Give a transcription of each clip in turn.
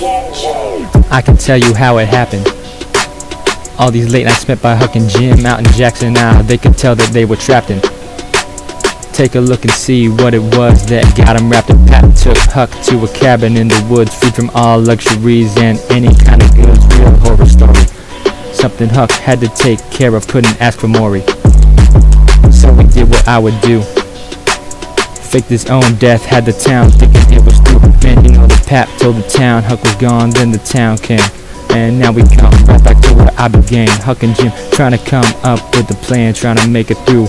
I can tell you how it happened. All these late nights spent by Huck and Jim out in Jackson now, they could tell that they were trapped in. Take a look and see what it was that got him wrapped in Pap took Huck to a cabin in the woods, free from all luxuries and any kind of goods. Real horror story. Something Huck had to take care of, couldn't ask for Maury. So he did what I would do. Faked his own death, had the town thinking it was Man, you know the pap told the town Huck was gone, then the town came. And now we come right back to where I began. Huck and Jim trying to come up with a plan, trying to make it through.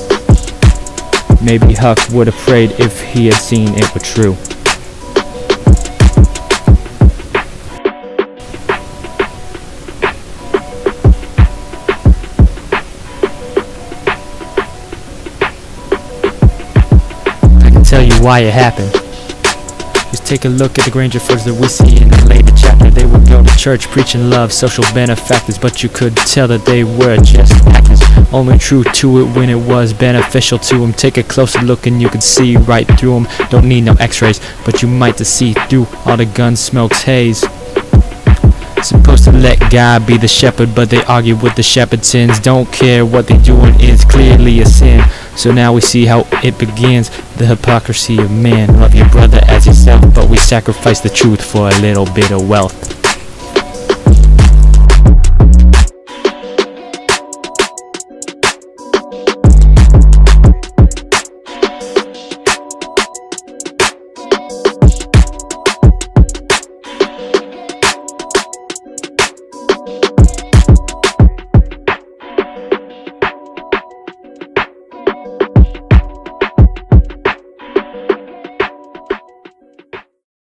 Maybe Huck would have prayed if he had seen it were true. I can tell you why it happened. Just take a look at the Granger Grangerfords that we see in the chapter. They would go to church preaching love, social benefactors, but you could tell that they were just actors. Only true to it when it was beneficial to them. Take a closer look and you can see right through them. Don't need no x-rays, but you might to see through all the gun smoke's haze. Supposed to let God be the shepherd, but they argue with the Shepherdsons. Don't care what they doing is clearly a sin. So now we see how it begins. The hypocrisy of man. Love your brother as yourself, but we sacrifice the truth for a little bit of wealth.